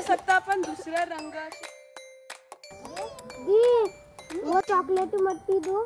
सप्ताह आपण दुसऱ्या रंगाची वो चॉकलेट मट्टी दो।